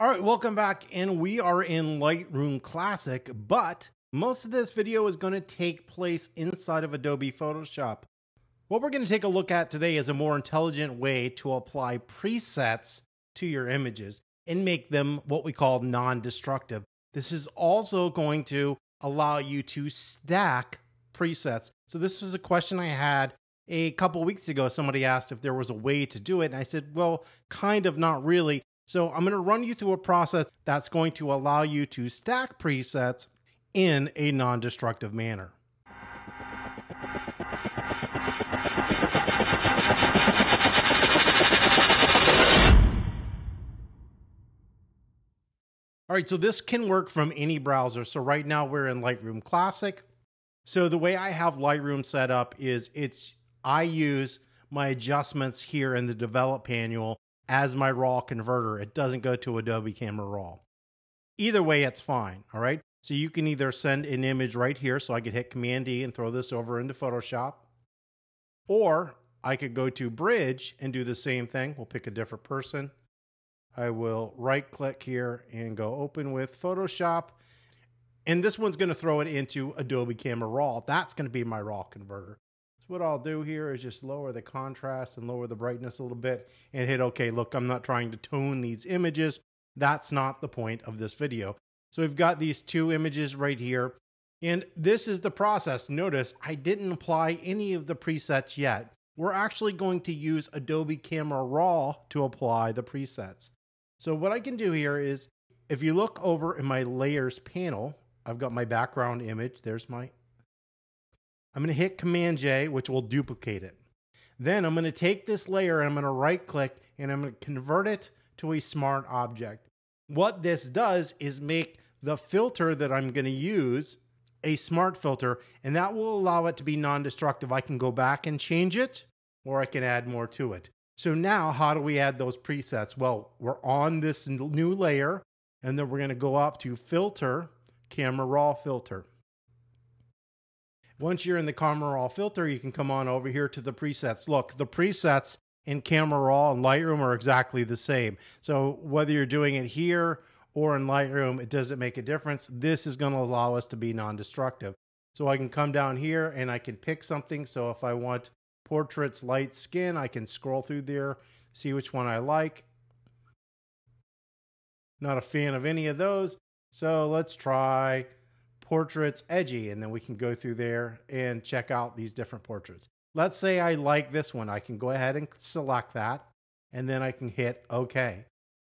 All right, welcome back. And we are in Lightroom Classic, but most of this video is going to take place inside of Adobe Photoshop. What we're going to take a look at today is a more intelligent way to apply presets to your images and make them what we call non-destructive. This is also going to allow you to stack presets. So this was a question I had a couple weeks ago. Somebody asked if there was a way to do it. And I said, well, kind of, not really. So I'm going to run you through a process that's going to allow you to stack presets in a non-destructive manner. All right, so this can work from any browser. So right now we're in Lightroom Classic. So the way I have Lightroom set up is it's I use my adjustments here in the develop panel as my raw converter. It doesn't go to Adobe Camera Raw. Either way, it's fine. All right. So you can either send an image right here. So I could hit Command D and throw this over into Photoshop. Or I could go to Bridge and do the same thing. We'll pick a different person. I will right click here and go open with Photoshop. And this one's going to throw it into Adobe Camera Raw. That's going to be my raw converter what I'll do here is just lower the contrast and lower the brightness a little bit and hit OK. Look, I'm not trying to tone these images. That's not the point of this video. So we've got these two images right here. And this is the process. Notice I didn't apply any of the presets yet. We're actually going to use Adobe Camera Raw to apply the presets. So what I can do here is if you look over in my layers panel, I've got my background image. There's my I'm going to hit Command J, which will duplicate it. Then I'm going to take this layer and I'm going to right click and I'm going to convert it to a smart object. What this does is make the filter that I'm going to use a smart filter, and that will allow it to be non destructive. I can go back and change it, or I can add more to it. So now, how do we add those presets? Well, we're on this new layer, and then we're going to go up to Filter, Camera Raw Filter. Once you're in the Camera Raw filter, you can come on over here to the presets. Look, the presets in Camera Raw and Lightroom are exactly the same. So whether you're doing it here or in Lightroom, it doesn't make a difference. This is going to allow us to be non-destructive. So I can come down here and I can pick something. So if I want portraits light skin, I can scroll through there, see which one I like. Not a fan of any of those. So let's try portraits edgy, and then we can go through there and check out these different portraits. Let's say I like this one. I can go ahead and select that, and then I can hit OK.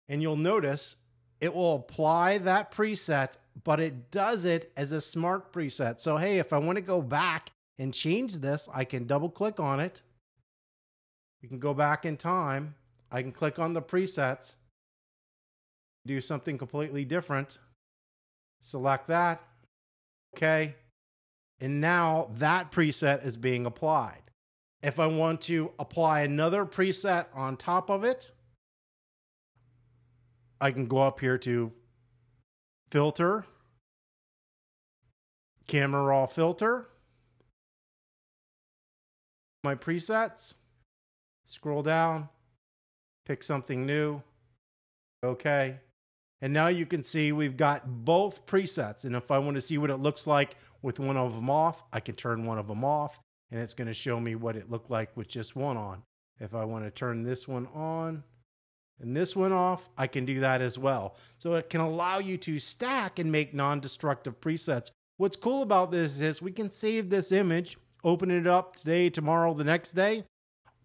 And you'll notice it will apply that preset, but it does it as a smart preset. So, hey, if I want to go back and change this, I can double click on it. We can go back in time. I can click on the presets, do something completely different, select that, Okay. And now that preset is being applied. If I want to apply another preset on top of it, I can go up here to filter, camera raw filter, my presets, scroll down, pick something new. Okay. And now you can see we've got both presets. And if I want to see what it looks like with one of them off, I can turn one of them off and it's going to show me what it looked like with just one on. If I want to turn this one on and this one off, I can do that as well. So it can allow you to stack and make non-destructive presets. What's cool about this is we can save this image, open it up today, tomorrow, the next day.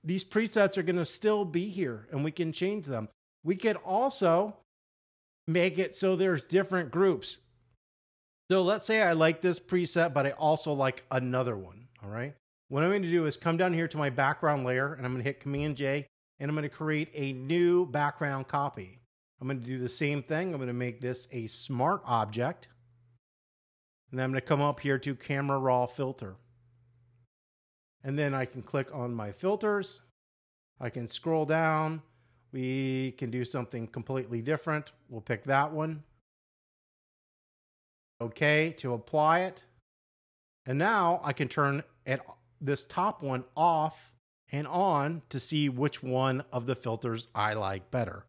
These presets are going to still be here and we can change them. We could also make it so there's different groups. So let's say I like this preset, but I also like another one. All right. What I'm going to do is come down here to my background layer and I'm going to hit Command J and I'm going to create a new background copy. I'm going to do the same thing. I'm going to make this a smart object. And then I'm going to come up here to Camera Raw Filter. And then I can click on my filters. I can scroll down we can do something completely different. We'll pick that one. Okay, to apply it. And now I can turn this top one off and on to see which one of the filters I like better.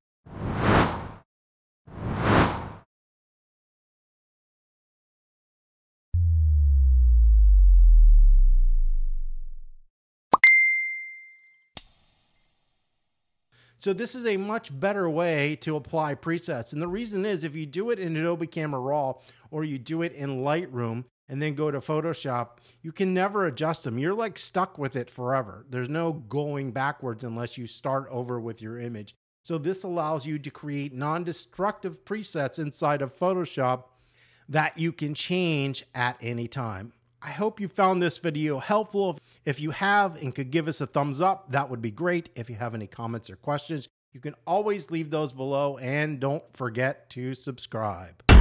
So this is a much better way to apply presets. And the reason is if you do it in Adobe Camera Raw or you do it in Lightroom and then go to Photoshop, you can never adjust them. You're like stuck with it forever. There's no going backwards unless you start over with your image. So this allows you to create non-destructive presets inside of Photoshop that you can change at any time. I hope you found this video helpful. If you have and could give us a thumbs up, that would be great. If you have any comments or questions, you can always leave those below and don't forget to subscribe.